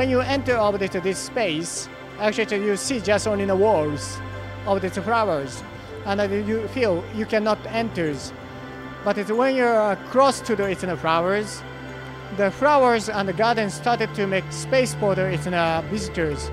When you enter of this, this space, actually you see just only the walls of these flowers, and you feel you cannot enter. But it's when you're close to the it's flowers, the flowers and the garden started to make space for the it's visitors.